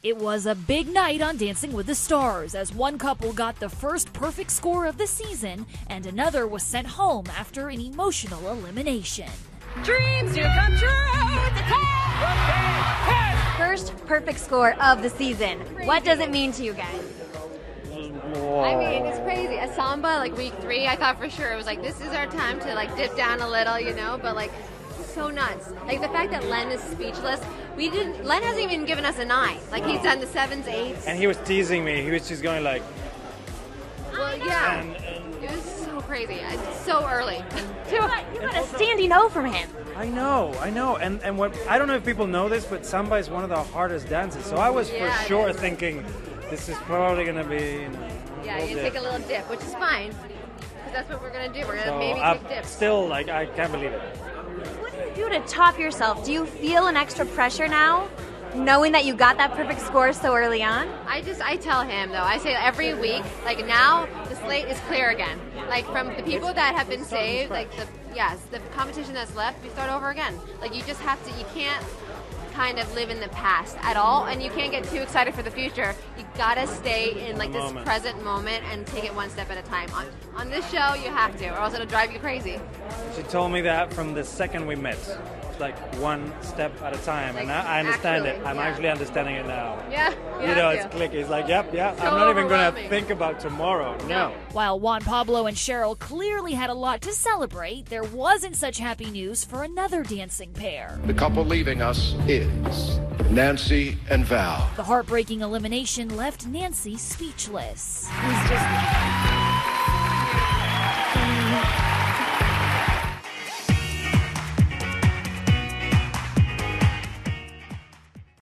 It was a big night on Dancing with the Stars as one couple got the first perfect score of the season and another was sent home after an emotional elimination. Dreams do come true. First perfect score of the season. What does it mean to you guys? I mean, it's crazy. A samba, like week three, I thought for sure it was like this is our time to like dip down a little, you know. But like, so nuts. Like the fact that Len is speechless. We didn't. Len hasn't even given us a nine. Like he's done the sevens, eights. And he was teasing me. He was just going like, well, yeah. and, and It was so crazy. It's so early. You got a standing O from him. I know, I know. And and what I don't know if people know this, but samba is one of the hardest dances. So I was Yeah, for sure is. thinking this is probably gonna be. You know, yeah, you take a little dip, which is fine. Because that's what we're gonna do. We're gonna So maybe I'm take dips. still like I can't believe it. To top yourself? Do you feel an extra pressure now, knowing that you got that perfect score so early on? I just I tell him though. I say every week, like now the slate is clear again. Like from the people that have been saved, like the yes, the competition that's left, we start over again. Like you just have to. You can't kind of live in the past at all, and you can't get too excited for the future. You gotta stay in like this moment. present moment and take it one step at a time. On on this show, you have to, or else it'll drive you crazy. She told me that from the second we met, like one step at a time, and Like, I, I understand it. I'm yeah. actually understanding it now. Yeah, You know, it's to. click. It's like, yep, yeah. So I'm not even gonna think about tomorrow. No. While Juan Pablo and Cheryl clearly had a lot to celebrate, there wasn't such happy news for another dancing pair. The couple leaving us is Nancy and Val. The heartbreaking elimination left Nancy speechless. He's just